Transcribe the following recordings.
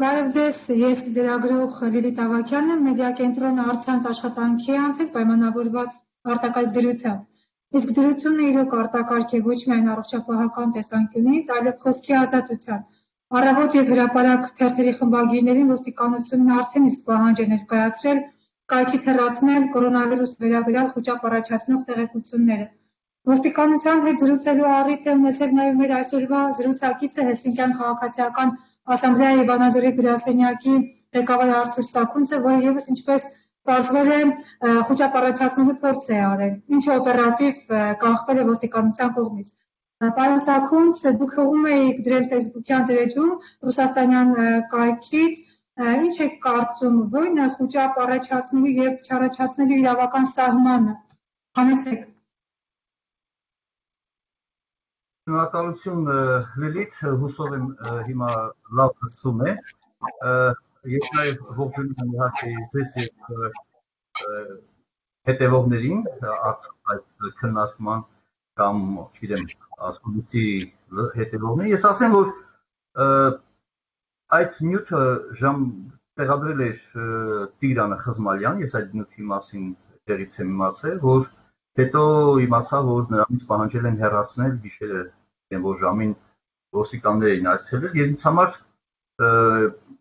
Բարև ձեզ, ես լրագրող Լիլիթ Ավագյանն եմ, մեդիա կենտրոնը առցանց աշխատանքի է անցել պայմանավորված արտակարգ դրությամբ։ Իսկ դրությունը իրոք արտակարգ է ոչ միայն առողջապահական տեսանկյունից, այլև խոսքի ազատության։ Առավոտ եւ հրապարակ թերթերի խմբագիրներին ոստիկանությունն արդեն իսկ պահանջ է ներկայացրել կայքից հեռացնել կորոնավիրուս վերաբերյալ խոճապ առաջացնող տեղեկությունները։ Ոստիկանության հետ զրուցելու առիթ է ունեցել նաև մեր այսօրվա զրուցակիցը Հելսինկյան քաղաքացիական ասամբլեայի Վանաձորի գրասենյակի ղեկավար Արթուր Սաքունցը, որը եւս ինչպես պարզվել է խոճապ առաջացնելու փորձ է արել, ինչը օպերատիվ կանխվել է ոստիկանության կողմից։ Պարոն Սաքունց, դուք հողում եք դրել Facebook-յան ձեր էջում ռուսաստանյան կայքից, ինչ եք կարծում, ո՞րն է խոճապ առաջացնելու եւ չառաջացնելու իրավական սահմանը։ Հանեցեք։ Շնորհակալություն Լիլիթ, հուսով եմ հիմա լավ լսվում է։ Ես նաև ողջունում եմ իհարկե ձեզ եւ հետևողներին այդ քննարկման կամ, չգիտեմ, ասկուլուտի հետևողներին։ Ես ասեմ, որ այդ նյութը ժամ տեղադրել էր Տիգրանը Խզմալյան, ես այդ նյութի մասին դերից եմ իմացել, որ հետո իմացա, որ նրանից պահանջել են հեռացնել գիշերը են որ ժամին ոստիկաններ էին այցելել եւ ինձ համար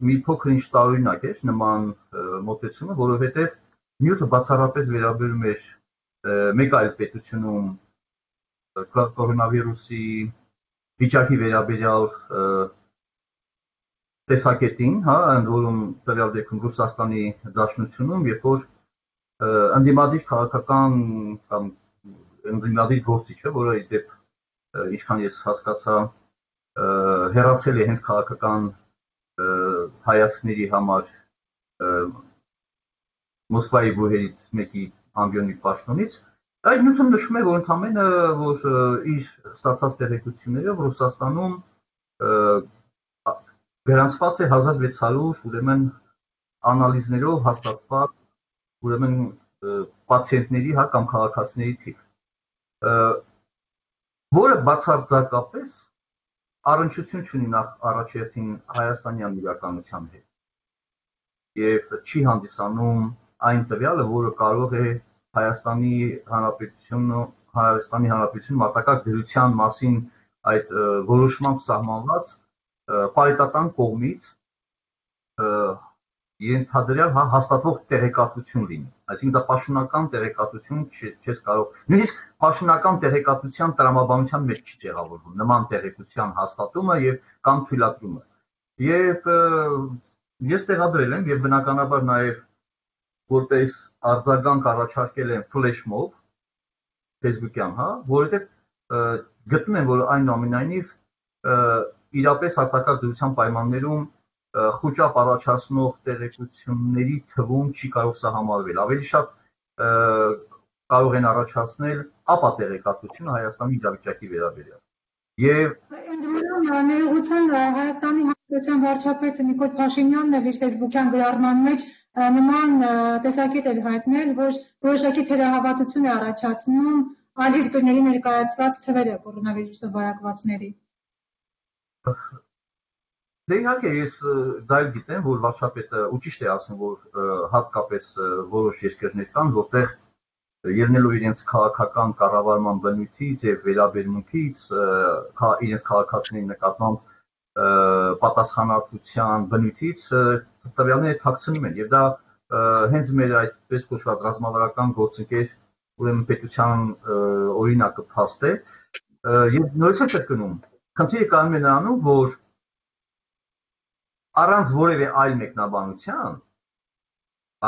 մի փոքր ինչ տարօրինակ էր նման մոտեցումը, որովհետեւ նյութը բացառապես վերաբերում էր մեկ այլ պետությունում կորոնավիրուսի վիճակի վերաբերյալ տեսակետին, հա, ընդ որում տվյալ դեպքում Ռուսաստանի Դաշնությունում, երբ որ ընդդիմադիր քաղաքական կամ ընդդիմադիր գործիչը, որը իդեպ ինչքան ես հասկացա, հերացել է հենց քաղաքական հայացքների համար Մոսկվայի բուհերից մեկի ամբիոնի պաշտոնից, այդ նույնիսկ նշում է, որ ընդամենը որ իր ստացած տեղեկություններով Ռուսաստանում գրանցված է 1600 ուրեմն անալիզներով հաստատված ուրեմն պացիենտների հա կամ քաղաքացիների թիվ որը բացարձակապես առնչություն չունի նախ առաջերտին հայաստանյան իրականության հետ եւ չի հանդիսանում այն տվյալը, որը կարող է Հայաստանի Հանրապետությունը Հայաստանի Հանրապետություն մատակարար դրության մասին այդ որոշմամբ սահմանված պարիտատան կողմից ենթադրյալ հա հաստատվող տեղեկատվություն լինի։ Այսինքն դա պաշտոնական տեղեկատվություն չես կարող։ Նույնիսկ պաշտոնական տեղեկատվության տրամաբանության մեջ չի տեղավորվում նման տեղեկության հաստատումը եւ կամ թույլատրումը։ Եվ ես տեղադրել եմ եւ բնականաբար նաեւ որպես արձագանք առաջարկել եմ flash mob Facebook-յան, հա, որովհետեւ գտնում եմ, որ այնուամենայնիվ իրապես արտակարգ դրության պայմաններում խոճապ առաջացնող տեղեկությունների թվում չի կարող սահմանվել։ Ավելի շատ կարող են առաջացնել ապա տեղեկատվությունը Հայաստանի իրավիճակի վերաբերյալ։ Եվ ներողություն Հայաստանի Հանրապետության վարչապետ Նիկոլ Փաշինյանն էլ իր Facebook-յան գրառման մեջ նման տեսակետ էր հայտնել, որ որոշակի թերահավատություն է առաջացնում այլ երկրների ներկայացված թվերը կորոնավիրուսով վարակվածների։ Դե իհարկե ես դա էլ գիտեմ, որ վարչապետը ու ճիշտ է ասում, որ հատկապես որոշ երկրներ կան, որտեղ ելնելով իրենց քաղաքական կառավարման բնույթից եւ վերաբերմունքից, իրենց քաղաքացիների նկատմամբ պատասխանատվության բնույթից տվյալները թաքցնում են եւ դա հենց մեր այդպես կոչված ռազմավարական գործընկեր ուրեմն պետության օրինակը փաստ է եւ նույնիսկ կրկնում խնդիրը կանում է նրանում որ առանց որևէ այլ մեկնաբանության,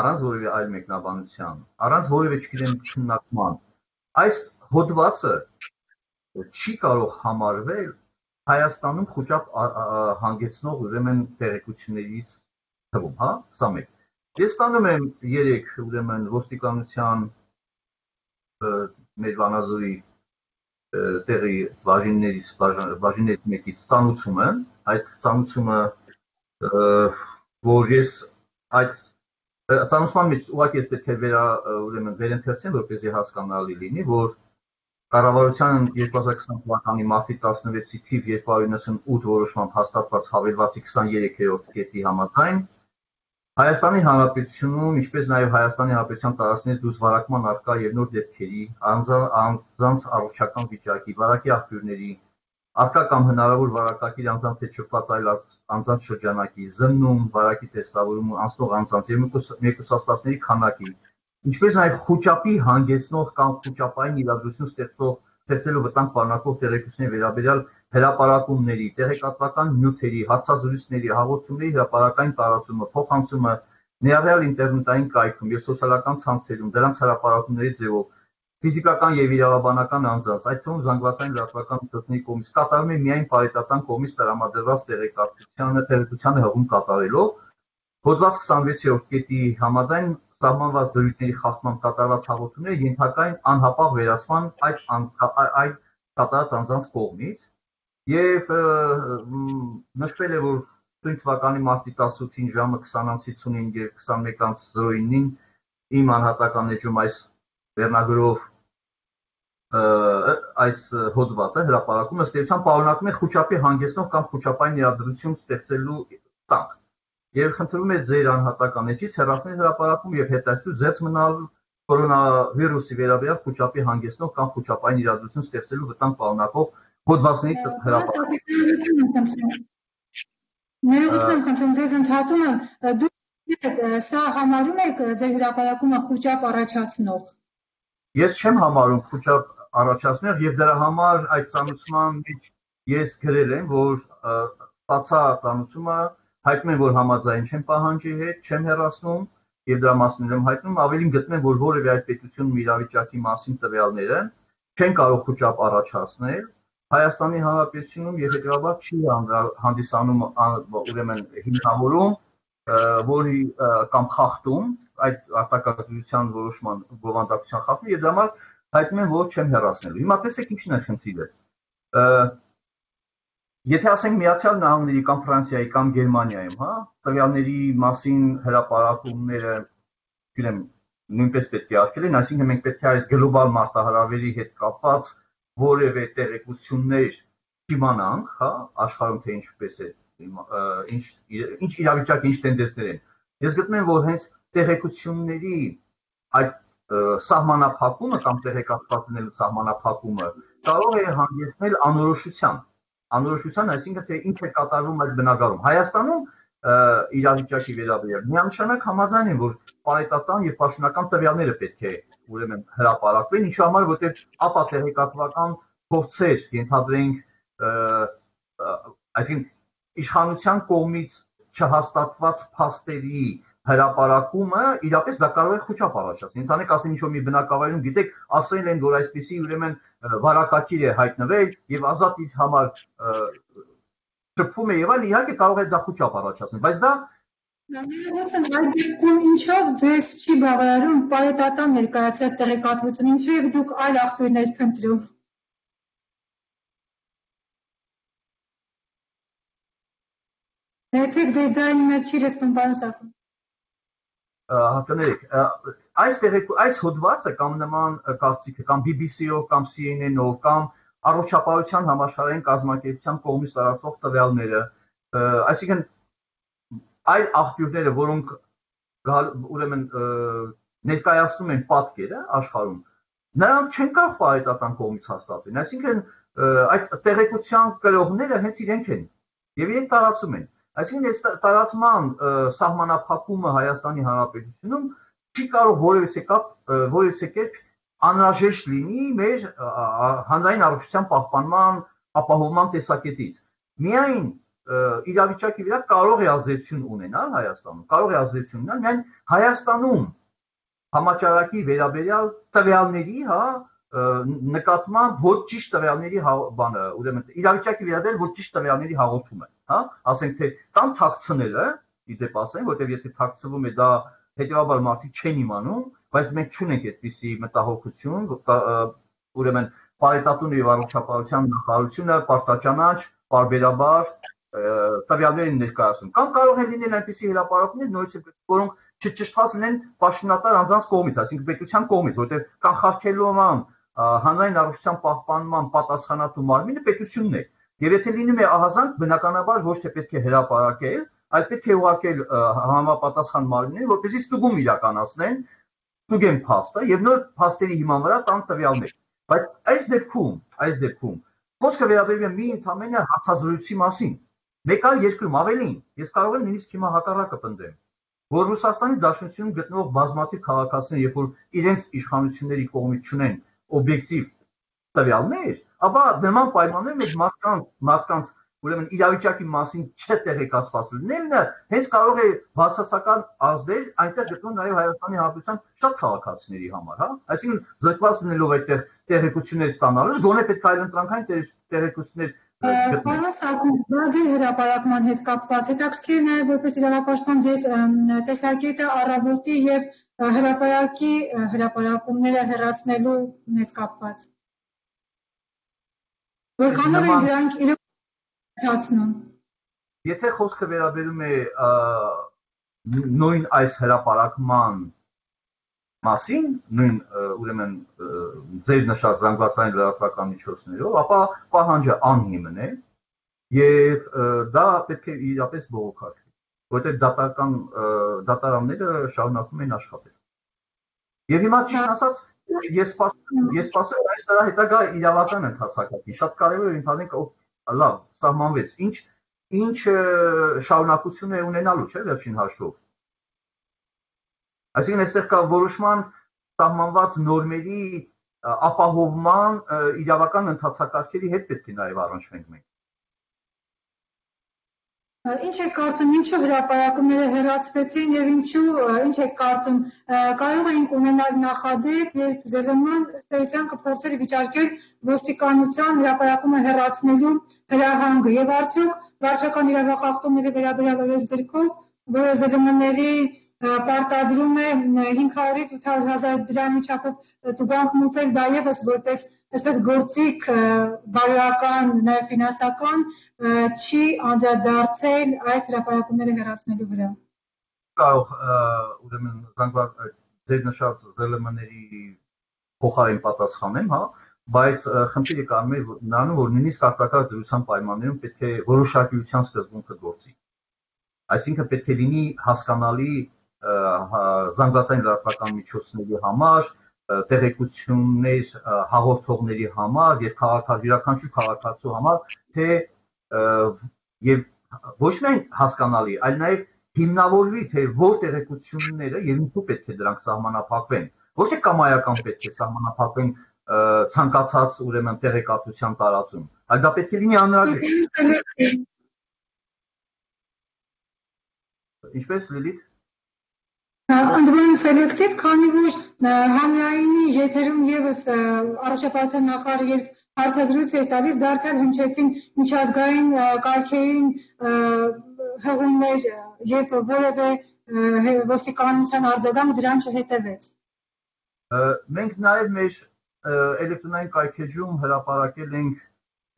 առանց որևէ այլ մեկնաբանության, առանց որևէ, չգիտեմ, քննարկման, այս հոդվածը չի կարող համարվել Հայաստանում խոճապ հանգեցնող ուրեմն տեղեկություններից թվում, հա, սա մեկ։ Ես ստանում եմ 3 ուրեմն ոստիկանության մեր Վանաձորի տեղի բաժիններից բաժիններից մեկից ստանուցումը, այդ ստանուցումը որ ես այդ ծանուցման մեջ ուղղակի ես պետք է վերա ուրեմն վերընթերցեմ, որպեսզի հասկանալի լինի, որ Կառավարության 2020 թվականի մարտի 16-ի թիվ 298 որոշմամբ հաստատված հավելվածի 23-րդ կետի համաձայն Հայաստանի Հանրապետությունում, ինչպես նաև Հայաստանի Հանրապետության տարածքներից դուրս վարակման արկա եւ նոր դեպքերի, անձանց առողջական վիճակի, վարակի աղբյուրների, արկա կամ հնարավոր վարակակիր անձանց հետ շփված այլ անձանց շրջանակի, զննում, վարակի տեստավորում անցնող անձանց եւ մեկուսաստացների քանակի, ինչպես նաև խոճապի հանգեցնող կամ խոճապային իրադրություն ստեղծող ստեղծելու վտանգ պարունակող տեղեկությունների վերաբերյալ հրապարակումների, տեղեկատվական նյութերի, հարցազրույցների, հաղորդումների հրապարակային տարածումը, փոխանցումը ներառյալ ինտերնետային կայքում և սոցիալական ցանցերում դրանց հրապարակումների ձևով ֆիզիկական եւ իրավաբանական անձանց, այդ թվում զանգվածային լրատվական միջոցների կողմից կատարվում է միայն բարետատան կողմից տրամադրված տեղեկատվությանը տեղեկությանը հղում կատարելով հոդված 26-րդ կետի համաձայն սահմանված դրույթների խախտմամբ կատարված հաղորդումները ենթակա են անհապաղ վերացման այդ այդ կատարած անձանց կողմից Եվ նշվել է, որ նույն թվականի մարտի 18-ին ժամը 20:55 եւ 21:09-ին իմ անհատական էջում այս վերնագրով այս հոդվածը հրապարակում ըստ էության պարունակում է խոճապի հանգեցնող կամ խոճապային իրադրություն ստեղծելու տակ։ Եվ խնդրում է ձեր անհատական էջից հեռացնել հրապարակում եւ հետաքրքիր զերծ մնալ կորոնավիրուսի վերաբերյալ խոճապի հանգեցնող կամ խոճապային իրադրություն ստեղծելու վտանգ պարունակող հոդվածների հրապարակ։ Ներողություն խնդրում ձեզ ընդհատում եմ, դուք սա համարում եք ձեր հրապարակումը խոճապ առաջացնող։ Ես չեմ համարում խոճապ առաջացնող եւ դրա համար այդ ցանուցման մեջ ես գրել եմ, որ բացա ցանուցումը հայտնում եմ, որ համաձայն չեմ պահանջի հետ, չեմ հեռացնում եւ դրա մասին եմ հայտնում, ավելին գտնում որ որևէ այդ պետությունում իրավիճակի մասին տվյալները չեն կարող խոճապ առաջացնել Հայաստանի Հանրապետությունում եւ հետեւաբար չի հանդիսանում ուրեմն հիմնավորում, որի կամ խախտում այդ արտակարգության որոշման բովանդակության խախտում եւ դա համար հայտնում են որ չեմ հեռացնելու։ Հիմա տեսեք ինչն է խնդիրը։ Եթե ասենք Միացյալ Նահանգների կամ Ֆրանսիայի կամ Գերմանիայում, հա, տվյալների մասին հրապարակումները, գիտեմ, նույնպես պետք է արկելեն, այսինքն մենք պետք է այս գլոբալ մարտահրավերի հետ կապված որևէ տեղեկություններ չիմանանք, հա, աշխարհում թե ինչպես է ինչ ինչ իրավիճակի ինչ տենդենսներ են։ Ես գտնում եմ, որ հենց տեղեկությունների այդ սահմանափակումը կամ տեղեկատվացնելու սահմանափակումը կարող է հանգեցնել անորոշության։ Անորոշության, այսինքն թե ինչ է կատարվում այդ բնակարում։ Հայաստանում իրավիճակի վերաբերյալ միանշանակ համաձայն են, որ պարետատան եւ պաշտոնական տվյալները պետք է ուրեմն հրապարակվեն, ինչու համար որտեղ ապա տեղեկատվական փորձեր ենթադրենք այսինքն իշխանության կողմից չհաստատված փաստերի հրապարակումը իրապես դա կարող է խոչապ առաջացնել։ Ընթանեք ասեն ինչ որ մի բնակավայրում, գիտեք, ասել են, որ այսպեսի ուրեմն վարակակիր է հայտնվել եւ ազատ իր համար շփվում է եւ այլ, իհարկե կարող է դա խոչապ առաջացնել, բայց դա Ներողություն, այդ դեպքում ինչով ձեզ չի բավարարում պարետատան ներկայացրած տեղեկատվությունը, ինչով դուք այլ աղբյուրներ փնտրում։ Ներեցեք ձեր ձայնը չի լսվում, պարոն Սախո։ Հակներեք, այս այս հոդվածը կամ նման կարծիքը կամ BBC-ով կամ CNN-ով կամ առողջապահության համաշխարհային կազմակերպության կողմից տարածվող տվյալները, այսինքն այլ աղբյուրները, որոնք ուրեմն ներկայացնում են պատկերը աշխարհում, նրանք չեն կարող պարետական կողմից հաստատել։ Այսինքն այդ տեղեկության կրողները հենց իրենք են եւ իրենք տարածում են։ Այսինքն այս տարածման սահմանափակումը Հայաստանի Հանրապետությունում չի կարող որևէ կապ որևէ կերպ անհրաժեշտ լինի մեր հանրային առողջության պահպանման ապահովման տեսակետից։ Միայն իրավիճակի վրա կարող է ազդեցություն ունենալ Հայաստանում, կարող է ազդեցություն ունենալ միայն Հայաստանում համաճարակի վերաբերյալ տվյալների, հա, նկատմամբ ոչ ճիշտ տվյալների բանը, ուրեմն իրավիճակի վերաբերյալ ոչ ճիշտ տվյալների հաղորդումը, հա, ասենք թե կամ թաքցնելը, իդեպ ասեմ, որտեվ եթե թաքցվում է դա հետեւաբար մարդիկ չեն իմանում, բայց մենք չունենք այդպիսի մտահոգություն, ուրեմն պարետատուն եւ առողջապահության նախարարությունը պարտաճանաչ, բարբերաբար տվյալներ են ներկայացնում կամ կարող են լինել այնպիսի հրապարակումներ նույնիսկ որոնք չճշտված լինեն պաշտոնատար անձանց կողմից, այսինքն պետության կողմից, որտեղ կանխարգելման հանրային առողջության պահպանման պատասխանատու մարմինը պետությունն է։ Եվ եթե լինում է ահազանգ, բնականաբար ոչ թե պետք է հրապարակել, այլ պետք է ուղարկել համապատասխան մարմիններին, որպեսզի ստուգում իրականացնեն, ստուգեն փաստը եւ նոր փաստերի հիման վրա տան տվյալներ։ Բայց այս դեպքում, այս դեպքում խոսքը վերաբերում է մի ընդամենը հարցազրույցի մասին։ Մեկ այլ երկրում ավելին, ես կարող եմ նույնիսկ հիմա հակառակը պնդեմ, որ Ռուսաստանի Դաշնությունում գտնվող բազմաթիվ քաղաքացիներ, երբ որ իրենց իշխանությունների կողմից ճունեն օբյեկտիվ տվյալներ, ապա նման պայմաններում այդ մարդկանց մարդկանց ուրեմն իրավիճակի մասին չտեղեկացված լինելը հենց կարող է բացասական ազդել այնտեղ գտնվում նաև Հայաստանի Հանրապետության շատ քաղաքացիների համար, հա? Այսինքն զրկված լինելով այդտեղ տեղեկություններ ստանալուց գոնե պետք է այլընտրանքային տեղեկություններ Պարոն Սարգսյան, բազի հրապարակման հետ կապված հետաքրքիր է նաև որպես իրավապաշտպան ձեզ տեսակետը առավոտի եւ հրապարակի հրապարակումները հեռացնելու հետ կապված։ Որքանով են դրանք իրականացնում։ Եթե խոսքը վերաբերում է նույն այս հրապարակման մասին, նույն ուրեմն ձեր նշած զանգվածային լրատվական միջոցներով, ապա պահանջը անհիմն է եւ դա պետք է իրապես բողոքարկվի, որտեղ դատական դատարանները շարունակում են աշխատել։ Եվ հիմա ճիշտ ասած ես սպասում ես սպասում այս դրա հետագա իրավական ընթացակարգի շատ կարևոր է ընդհանրենք լավ սահմանվեց ինչ ինչ շարունակություն է ունենալու չէ վերջին հաշվով Այսինքն այստեղ կա որոշման սահմանված նորմերի ապահովման իրավական ընթացակարգերի հետ պետք է նաև առնչվենք մենք։ Ինչ եք կարծում, ինչու հրապարակումները հեռացվեցին եւ ինչու ինչ եք կարծում, կարող էինք ունենալ նախադեպ, երբ ԶԼՄ-ն Սերոսյան կփորձեր վիճարկել ոստիկանության հրապարակումը հեռացնելու հրահանգը եւ արդյոք վարչական իրավախախտումների վերաբերյալ օրենսգրքով, որը ԶԼՄ-ների պարտադրում է 500-ից 800 հազար դրամի չափով տուգանք մուծել դա եւս որպես այսպես գործիք բարոյական նաև ֆինանսական չի անդրադարձել այս հրապարակումները հեռացնելու վրա կարող ուրեմն զանգված ձեր նշած ԶԼՄ-ների փոխարեն պատասխանեմ, հա, բայց խնդիրը կանում է նրանում, որ նույնիսկ արտակարգ դրության պայմաններում պետք է որոշակիության սկզբունքը գործի։ Այսինքն պետք է լինի հասկանալի զանգվածային լրատվական միջոցների համար, տեղեկություններ հաղորդողների համար եւ քաղաքացի յուրաքանչյուր քաղաքացու համար, թե եւ ոչ միայն հասկանալի, այլ նաեւ հիմնավորվի, թե որ տեղեկությունները եւ ինչու պետք է դրանք սահմանափակվեն։ Ոչ թե կամայական պետք է սահմանափակվեն ցանկացած ուրեմն տեղեկատվության տարածում, այլ դա պետք է լինի անհրաժեշտ։ Ինչպես Լիլիթ Ընդվորում սելեկտիվ, քանի որ հանրայինի եթերում եւս առաջապատության նախարարը երբ հարցազրույց էր տալիս, դարձյալ հնչեցին միջազգային կարգերին հղումներ եւ որևէ ոստիկանության արձագանք դրան չհետևեց։ Մենք նաեւ մեր էլեկտրոնային կայքեջում հրապարակել ենք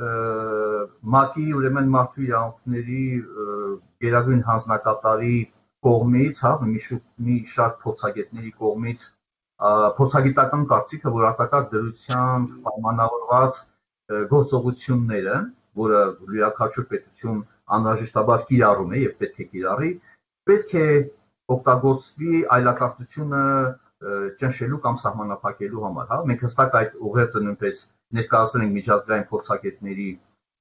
ՄԱԿ-ի ուրեմն մարդու իրավունքների գերագույն հանձնակատարի կողմից, հա, մի մի շարք փորձագետների կողմից փորձագիտական կարծիքը, որ արտակարգ դրության պայմանավորված գործողությունները, որը յուրաքանչյուր պետություն անհրաժեշտաբար կիրառում է եւ պետք է կիրառի, պետք է օգտագործվի այլակարգությունը ճնշելու կամ սահմանափակելու համար, հա։ Մենք հստակ այդ ուղերձը նույնպես ներկայացրել ենք միջազգային փորձագետների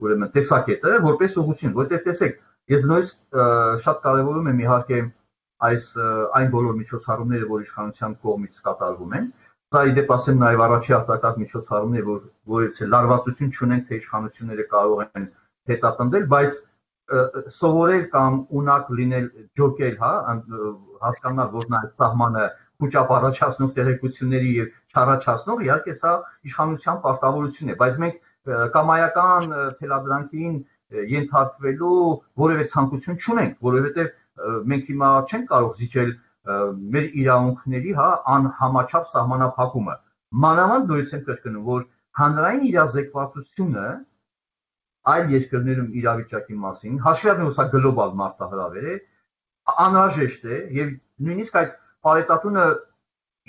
ուրեմն տեսակետը, որպես ուղղություն, որտեղ տեսեք, Ես նույնիսկ շատ կարևորում եմ իհարկե այս այն բոլոր միջոցառումները, որ իշխանության կողմից կատարվում են։ Սա իդեպ ասեմ նաև առաջի արտակարգ միջոցառումներ, որ որից լարվածություն չունեն, թե իշխանությունները կարող են հետապնդել, բայց սովորել կամ ունակ լինել ջոկել, հա, հասկանալ, որ նա սահմանը քուճապ առաջացնող տեղեկությունների եւ չառաջացնող իհարկե սա իշխանության պարտավորություն է, բայց մենք կամայական թելադրանքին ենթարկվելու որևէ ցանկություն չունենք, որովհետև մենք հիմա չենք կարող զիջել մեր իրավունքների, հա, անհամաչափ սահմանափակումը։ Մանավանդ նույնիսկ եմ կրկնում, որ հանրային իրազեկվածությունը այլ երկրներում իրավիճակի մասին, հաշվի առնելով սա գլոբալ մարտահրավեր է, անհրաժեշտ է եւ նույնիսկ այդ պարետատունը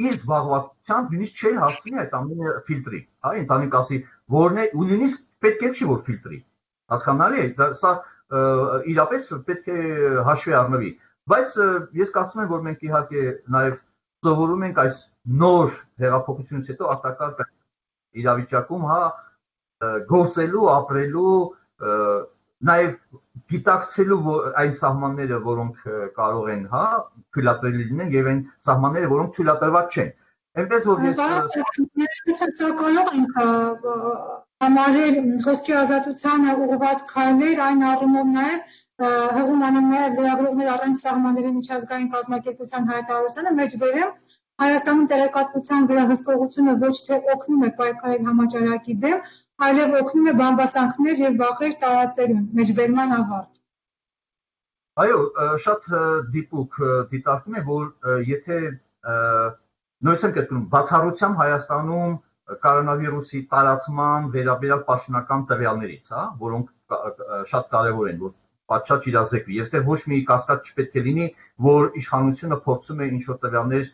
իր զբաղվածությամբ նույնիսկ չի հասցնի այդ ամենը ֆիլտրի, հա, ընտանիք ասի, որն է ու նույնիսկ պետք է չի որ ֆիլտրի։ Հասկանալի է, դա սա իրապես պետք է հաշվի առնվի։ Բայց ես կարծում եմ, որ մենք իհարկե նաև սովորում ենք այս նոր հեղափոխությունից հետո արտակարգ իրավիճակում, հա, գործելու, ապրելու, նաև գիտակցելու այն սահմանները, որոնք կարող են, հա, թույլատրելի լինեն եւ այն սահմանները, որոնք թույլատրված չեն։ Այնպես որ ես կարող ենք համարել խոսքի ազատությանը ուղղված քայլեր այն առումով նաև հղում անունները լրագրողներ առանց սահմանների միջազգային կազմակերպության հայտարարությանը մեջբերեմ Հայաստանում տեղեկատվության վերահսկողությունը ոչ թե օգնում է պայքարել համաճարակի դեմ, այլև օգնում է բամբասանքներ եւ վախեր տարածելուն մեջբերման ավարտ։ Այո, շատ դիպուկ դիտարկում է, որ եթե նույնիսկ եմ կտրում բացառությամբ Հայաստանում կորոնավիրուսի տարածման վերաբերյալ պաշտոնական տվյալներից, հա, որոնք շատ կարևոր են, որ պատշաճ իրազեկվի։ Եստեղ ոչ մի կասկած չպետք է լինի, որ իշխանությունը փորձում է ինչ-որ տվյալներ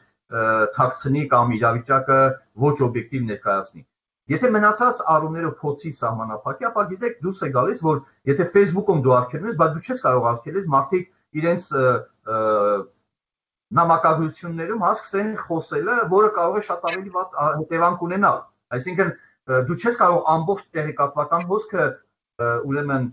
թաքցնի կամ իրավիճակը ոչ օբյեկտիվ ներկայացնի։ Եթե մնացած առումները փոցի սահմանափակի, ապա գիտեք դուրս է գալիս, որ եթե Facebook-ում դու արգելում ես, բայց դու չես կարող արգելել մարդիկ իրենց նամակագրություններում հասկսեն խոսելը, որը կարող է շատ ավելի վատ հետևանք ունենալ։ Այսինքն դու չես կարող ամբողջ տեղեկատվական հոսքը ուրեմն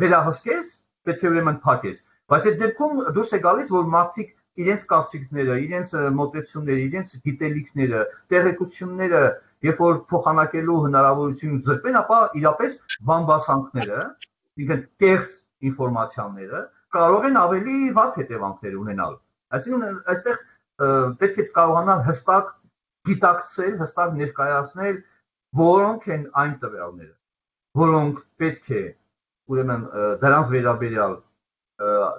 վերահսկես, պետք է ուրեմն փակես։ Բայց այդ դեպքում դուրս է գալիս, որ մարդիկ իրենց կարծիքները, իրենց մոտեցումները, իրենց գիտելիքները, տեղեկությունները երբ որ փոխանակելու հնարավորություն ձգվեն, ապա իրապես բամբասանքները, ինքն կեղծ ինֆորմացիաները կարող են ավելի վատ հետևանքներ ունենալ։ Այսինքն այստեղ պետք է կարողանալ հստակ գիտակցել, հստակ ներկայացնել, որոնք են այն տվյալները, որոնք պետք է ուրեմն դրանց վերաբերյալ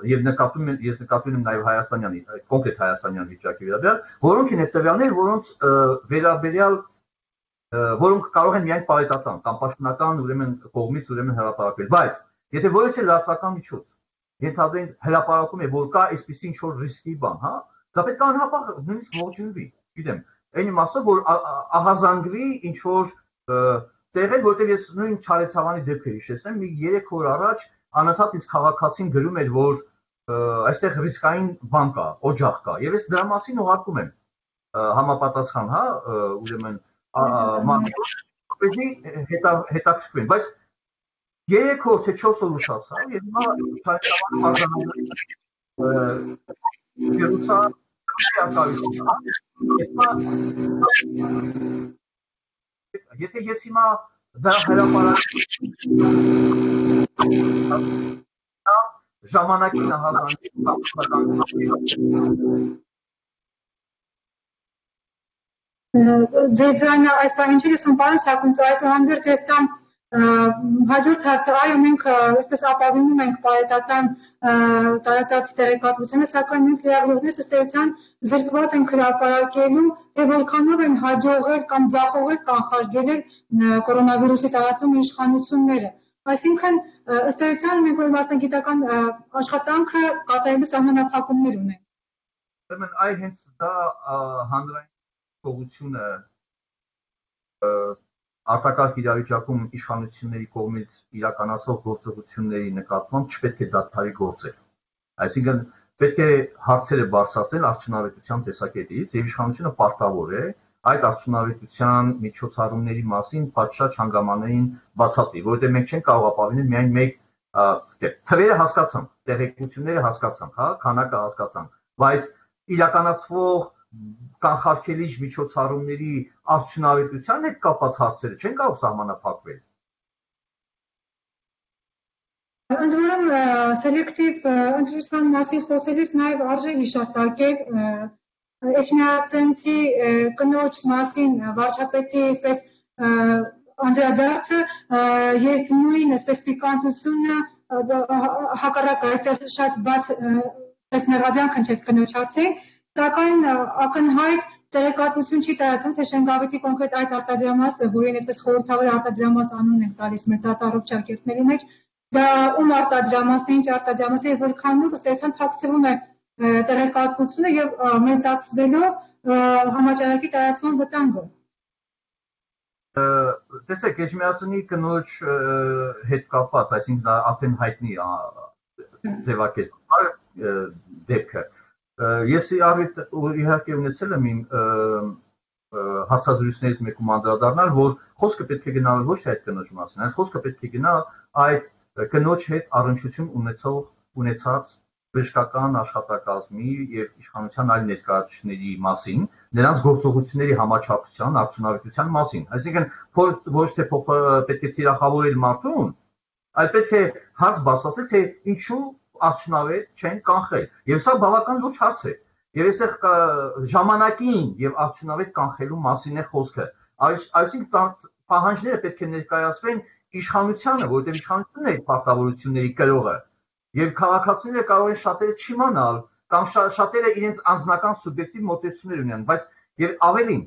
եւ նկատում եմ ես նկատում եմ նաեւ հայաստանյանի կոնկրետ հայաստանյան վիճակի վերաբերյալ որոնք են այդ տվյալները որոնց վերաբերյալ որոնք կարող են միայն պարետատան կամ պաշտոնական ուրեմն կողմից ուրեմն հրապարակվել բայց եթե որևէ լրատվական միջոց ենթադրենք հրապարակում է որ կա այսպեսի ինչ որ ռիսկի բան հա դա պետք է անհապաղ նույնիսկ ողջունվի գիտեմ այն իմաստով որ ահազանգվի ինչ որ տեղեր որտեղ ես նույն Չարեցավանի դեպքը հիշեցնեմ մի 3 օր առաջ անընդհատ ինձ քաղաքացին գրում էր որ այստեղ ռիսկային բան կա օջախ կա եւ ես դրա մասին ուղարկում եմ համապատասխան հա ուրեմն պետք է հետաքրքրվեն, բայց 3 օր թե 4 օր ուշացա եւ հիմա Չայնավանը բաժանում Երուսա ակալություն։ Եթե ես հիմա դա հրապարակ ժամանակին հազանգ ձեզանը այս բանջի լսում պարոն Սակունց այդուհանդերձ ես կամ հաջորդ հարցը այո մենք այսպես ապավինում ենք պարետական տարածած տեղեկատվությունը սակայն մենք լրագրողներս ըստ էության զրկված ենք հրապարակելու թե որքանով են հաջողել կամ ձախողել կանխարգելել կորոնավիրուսի տարածում իշխանությունները այսինքն ըստ էության մենք որ մասնագիտական աշխատանքը կատարելու սահմանափակումներ ունենք Ուրեմն այ հենց դա հանրային փողությունը արտակարգ իրավիճակում իշխանությունների կողմից իրականացող գործողությունների նկատմամբ չպետք է դադարի գործել։ Այսինքն պետք է հարցերը բարձրացնել արդյունավետության տեսակետից եւ իշխանությունը պարտավոր է այդ արդյունավետության միջոցառումների մասին պատշաճ հանգամանային բացատրի, որովհետեւ մենք չենք կարող ապավինել միայն մեկ թվերը հասկացանք, տեղեկությունները հասկացանք, հա, քանակը հասկացանք, բայց իրականացվող կանխարգելիչ միջոցառումների արդյունավետության հետ կապված հարցերը չեն կարող սահմանափակվել։ Ընդ որում սելեկտիվ ընտրության մասին խոսելիս նաև արժե հիշատակել Էջմիածենցի կնոջ մասին վարչապետի այսպես անդրադարձը երբ նույն այսպես պիկանտությունը հակառակը այստեղ շատ բաց այս նեղաձանք հնչեց կնոջ հասցեին Սակայն ակնհայտ տեղեկատվություն չի տարածվում, թե Շենգավիթի կոնկրետ այդ արտադրամասը, որին այսպես խորհրդավոր արտադրամաս անուն ենք տալիս մեծատառող ճակերտների մեջ, դա ում արտադրամասն է, ինչ արտադրամաս է, որքանով էության թաքցվում է տեղեկատվությունը եւ մեծացնելով համաճարակի տարածման վտանգը տեսեք Էջմիածնի կնոջ հետ կապված, այսինքն դա արդեն հայտնի ձևակերպար դեպքը ես առիթ իհարկե ունեցել եմ իմ հարցազրույցներից մեկում անդրադառնալ, որ խոսքը պետք է գնալ ոչ թե այդ կնոջ մասին, այլ խոսքը պետք է գնա այդ կնոջ հետ առնչություն ունեցող ունեցած բժշկական աշխատակազմի եւ իշխանության այլ ներկայացուցիչների մասին, նրանց գործողությունների համաչափության, արդյունավետության մասին։ Այսինքն ոչ թե պետք է թիրախավորել մարդուն, այլ պետք է հարց բացասել, թե ինչու արդյունավետ չեն կանխել։ Եվ սա բավական լուրջ հարց է։ Եվ այստեղ ժամանակին եւ արդյունավետ կանխելու մասին է խոսքը։ Այսինքն պահանջները պետք է ներկայացվեն իշխանությանը, որովհետեւ իշխանությունն է պարտավորությունների կրողը։ Եվ քաղաքացիները կարող են շատերը չիմանալ կամ շատերը իրենց անձնական սուբյեկտիվ մոտեցումներ ունեն, բայց եւ ավելին,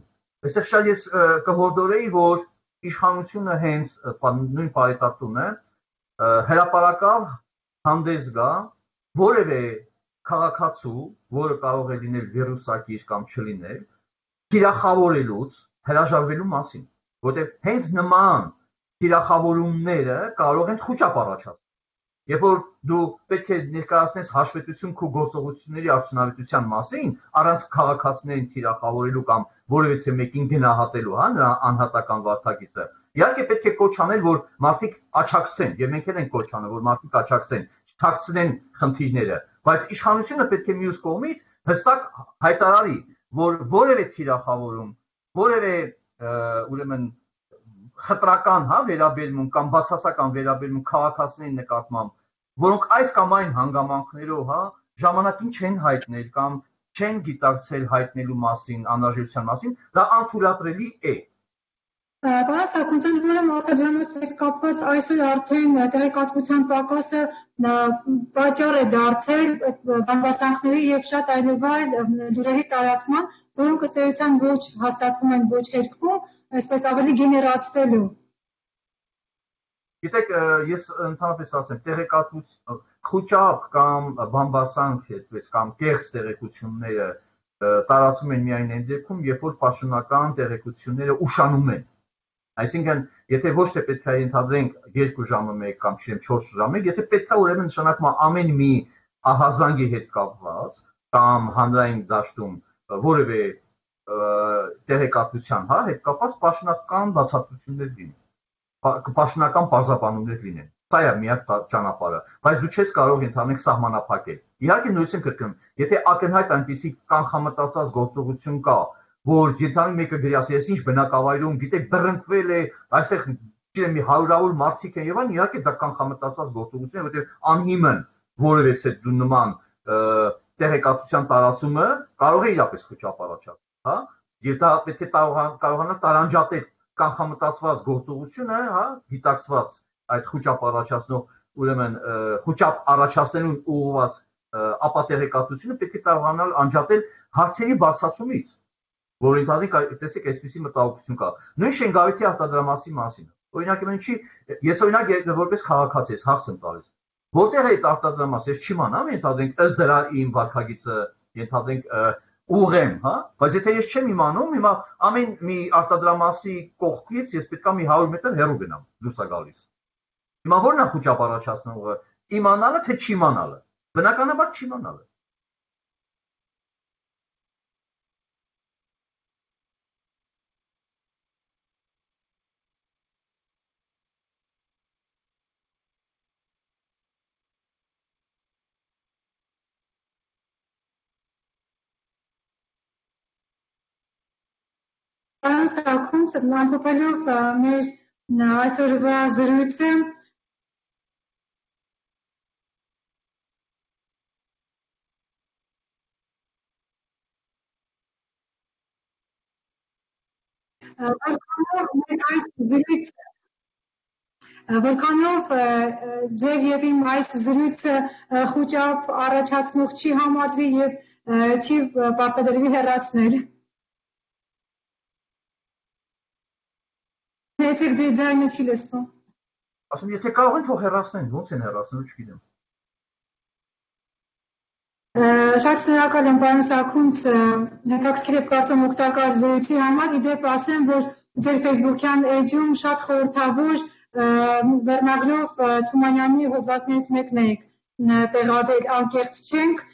այստեղ շատ ես կհորդորեի, որ իշխանությունը հենց նույն պարետատունը հրաապարակավ հանդես գա որևէ քաղաքացու, որը կարող է լինել վիրուսակիր կամ չլինել, թիրախավորելուց հրաժարվելու մասին, որտեղ հենց նման թիրախավորումները կարող են խոճապ առաջացնել։ Երբ որ դու պետք է ներկայացնես հաշվետվություն քո գործողությունների արդյունավետության մասին, առանց քաղաքացիներին թիրախավորելու կամ որևէ մեկին գնահատելու, հա, նրա անհատական վարքագիծը, Իհարկե պետք է կոչ անել, որ մարդիկ աչակցեն, եւ մենք էլ ենք կոչ անում, որ մարդիկ աչակցեն, չթաքցնեն խնդիրները, բայց իշխանությունը պետք է մյուս կողմից հստակ հայտարարի, որ որևէ թիրախավորում, որևէ ուրեմն խտրական, հա, վերաբերմունք կամ բացասական վերաբերմունք քաղաքացիների նկատմամբ, որոնք այս կամ այն հանգամանքներով, հա, ժամանակին չեն հայտնել կամ չեն գիտակցել հայտնելու մասին, անհրաժեշտության մասին, դա անթույլատրելի է Պարոն Սարգսյան, ուրեմն արտադրամաս հետ կապված այսօր արդեն տեղեկատվության պակասը պատճառ է դարձել բամբասանքների եւ շատ այլևայլ լուրերի տարածման, որոնք ըստ էության ոչ հաստատվում են, ոչ հերկվում, այսպես ավելի գեներացվելու։ Գիտեք, ես ընդհանրապես ասեմ, տեղեկատվություն խոճապ կամ բամբասանք այդպես կամ կեղծ տեղեկությունները տարածվում են միայն այն դեպքում, երբ որ պաշտոնական տեղեկությունները ուշանում են Այսինքն, եթե ոչ թե պետք է ենթադրենք 2 ժամը 1 կամ չեմ 4 ժամը 1, եթե պետք է ուրեմն նշանակում ամեն մի ահազանգի հետ կապված կամ հանրային դաշտում որևէ տեղեկատվության, հա, հետ կապված պաշտոնական բացատրություններ լինեն։ Պաշտոնական բարձրաբանումներ լինեն։ Սա է միակ ճանապարհը, բայց դու չես կարող ընդհանրենք սահմանափակել։ Իհարկե նույնիսկ կրկնում, եթե ակնհայտ այնպիսի կանխամտածած գործողություն կա, որ երթանի մեկը գրի ասի, ես ինչ բնակավայրում, գիտեք, բռնկվել է, այստեղ չգիտեմ, մի հարյուրավոր մարդիկ են եւ այն իհարկե դա կանխամտածված գործողություն է, որովհետեւ անհիմն որևէ դու նման տեղեկատվության տարածումը կարող է իրապես խոճապ առաջացնել, հա? Եվ դա պետք է կարողանա տարանջատել կանխամտածված գործողությունը, հա, դիտակցված այդ խոճապ առաջացնող ուրեմն խոճապ առաջացնելուն ուղղված ապատեղեկատվությունը պետք է կարողանալ անջատել հարցերի բարձրացումից որ ընդհանրիկ տեսեք այսպեսի մտահոգություն կա։ Նույն Շենգավիթի արտադրամասի մասին։ Օրինակ մենք չի ես օրինակ որպես քաղաքացի ես հարց եմ տալիս։ Որտեղ է այդ արտադրամասը, ես չիմանամ, ընդհանրենք ըստ դրա իմ վարկագիծը, ընդհանրենք ուղեմ, հա, բայց եթե ես չեմ իմանում, հիմա ամեն մի արտադրամասի կողքից ես պետքա մի 100 մետր հեռու գնամ, դուրս գալիս։ Հիմա ո՞րն է խոճապ առաջացնողը, իմանալը թե չիմանալը։ Բնականաբար չիմանալը։ Պարոն Սարգսյանը ամփոփելով մեր այսօրվա զրույցը Որքանով ձեր եւ իմ այս զրույցը խոճապ առաջացնող չի համարվի եւ չի պարտադրվի հեռացնել։ Եթեր ձեր ձայնը չի լսվում։ Ասում եթե կարող են թող հեռացնեն, ո՞նց են հեռացնելու, չգիտեմ։ Շատ շնորհակալ եմ պարոն Սաքունց հետաքրքիր է կարծում օգտակար զրույցի համար։ Իդեպ ասեմ, որ ձեր Facebook-յան էջում շատ խորհրդավոր վերնագրով Թումանյանի հոդվածներից մեկն եք տեղադրել անկեղծ չենք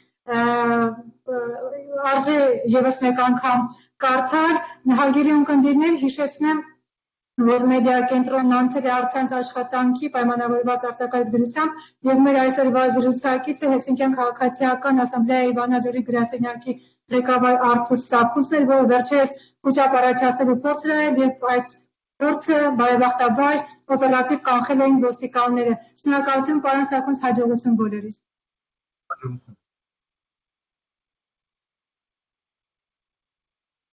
արժե եւս մեկ անգամ կարդալ հարգելի ունկնդիրներ հիշեցնեմ որ մեդիա կենտրոնն անցել է առցանց աշխատանքի պայմանավորված արտակարգ դրությամբ եւ մեր այսօրվա զրուցակիցը Հելսինկյան քաղաքացիական ասամբլեայի Վանաձորի գրասենյակի ղեկավար Արթուր Սաքուսն էր, որը վերջերս քուճապ առաջացելու փորձ էր եւ այդ փորձը բարեբախտաբար օպերատիվ կանխել էին ոստիկանները։ Շնորհակալություն պարոն Սաքունց, հաջողություն բոլորիս։ Հաջողություն